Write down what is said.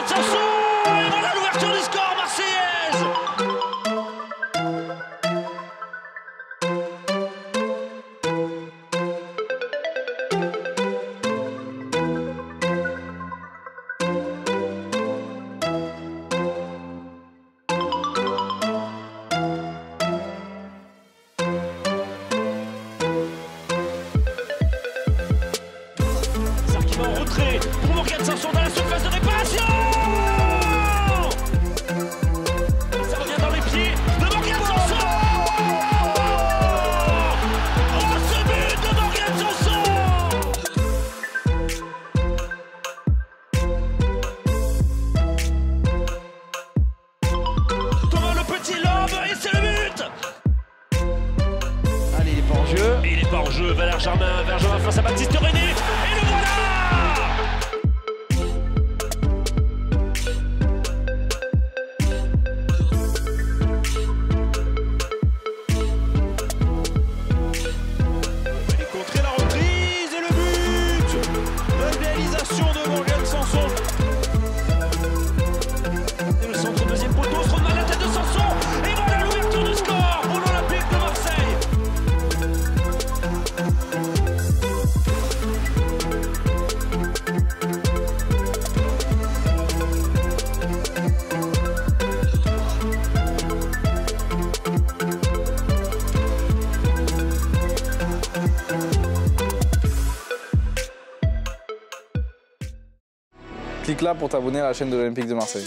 Bernard Sanson Et voilà l'ouverture du score marseillaise. En retrait pour Morgan Sanson dans la il est pas hors-jeu. Valère Germain, Germain face à Baptiste René. clique là pour t'abonner à la chaîne de l'Olympique de Marseille.